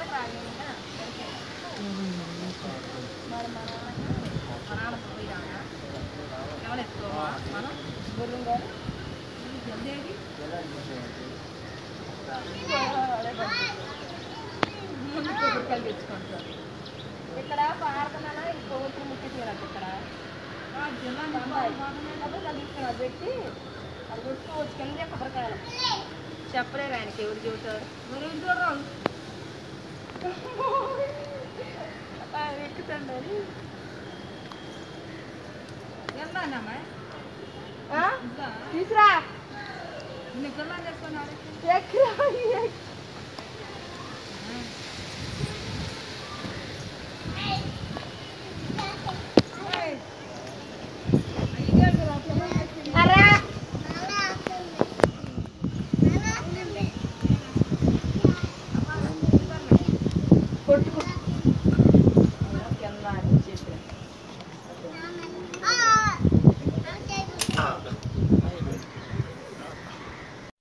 Jungle. ఇక్కడ పాడుతున్నానా ఈ ముట్టి తీరాలి ఇక్కడ తీసుకున్నా పెట్టి అది కొట్టుకోవచ్చు కింద కొబ్బరికాయలు చెప్పలేరు ఆయనకి ఎవరు చెబుతారు మరి Apa yang kita beli? Yang mana nama? Ah? Istra? Naklah jadikan. Ya, kah?